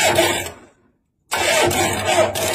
Oh, my God.